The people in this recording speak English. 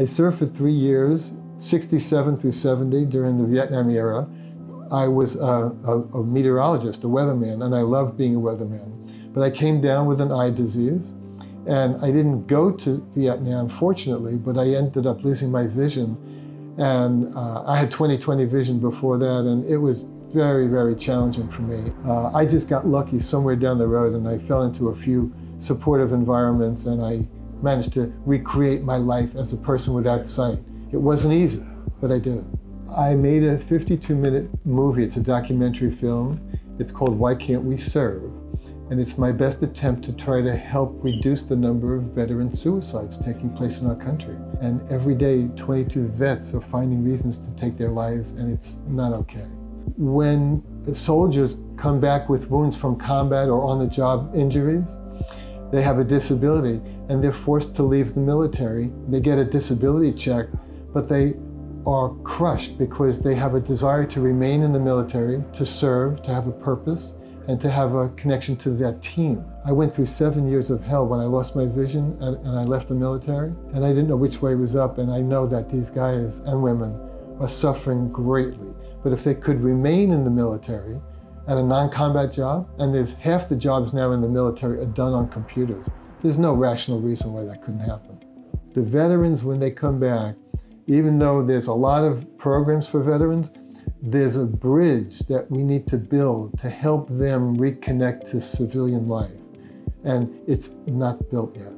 I served for three years, 67 through 70 during the Vietnam era. I was a, a, a meteorologist, a weatherman, and I loved being a weatherman. But I came down with an eye disease, and I didn't go to Vietnam, fortunately, but I ended up losing my vision. And uh, I had 20/20 vision before that, and it was very, very challenging for me. Uh, I just got lucky somewhere down the road, and I fell into a few supportive environments, and I managed to recreate my life as a person without sight. It wasn't easy, but I did it. I made a 52 minute movie. It's a documentary film. It's called Why Can't We Serve? And it's my best attempt to try to help reduce the number of veteran suicides taking place in our country. And every day, 22 vets are finding reasons to take their lives, and it's not okay. When soldiers come back with wounds from combat or on the job injuries, they have a disability and they're forced to leave the military. They get a disability check, but they are crushed because they have a desire to remain in the military, to serve, to have a purpose, and to have a connection to that team. I went through seven years of hell when I lost my vision and, and, I left the military, and I didn't know which way was up, and I know that these guys and women are suffering greatly. But if they could remain in the military at a non-combat job, and there's half the jobs now in the military are done on computers, there's no rational reason why that couldn't happen. The veterans, when they come back, even though there's a lot of programs for veterans, there's a bridge that we need to build to help them reconnect to civilian life. And it's not built yet.